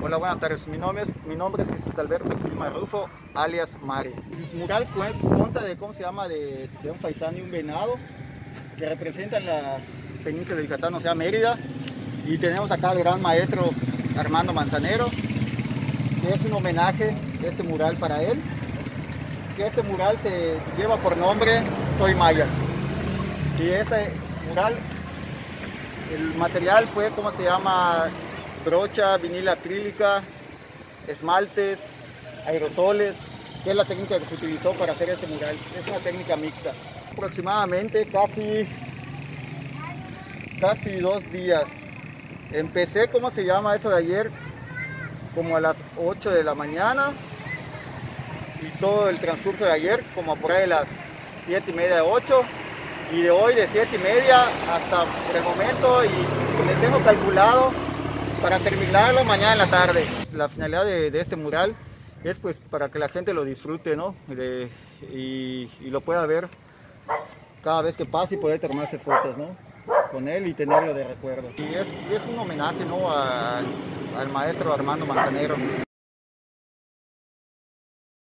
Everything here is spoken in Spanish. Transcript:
Hola, buenas tardes. Mi nombre es, mi nombre es Jesús Alberto Clima Rufo, alias Mari. El mural consta de, ¿cómo se llama?, de, de, un paisano y un venado que representan la península de Yucatán, o sea, Mérida. Y tenemos acá al gran maestro Armando Manzanero, que es un homenaje, este mural para él. Que este mural se lleva por nombre Soy Maya. Y este mural, el material fue, ¿cómo se llama?, brocha, vinil acrílica, esmaltes, aerosoles, que es la técnica que se utilizó para hacer este mural. Es una técnica mixta. Aproximadamente casi, casi dos días. Empecé, ¿cómo se llama eso de ayer? Como a las 8 de la mañana y todo el transcurso de ayer, como por ahí de las 7 y media, 8 y de hoy de 7 y media hasta el momento y le tengo calculado para terminarlo mañana en la tarde. La finalidad de, este mural es pues para que la gente lo disfrute, ¿no? Y, lo pueda ver cada vez que pase y poder tomarse fotos, ¿no? Con él y tenerlo de recuerdo. Y es, un homenaje, ¿no? al maestro Armando Manzanero.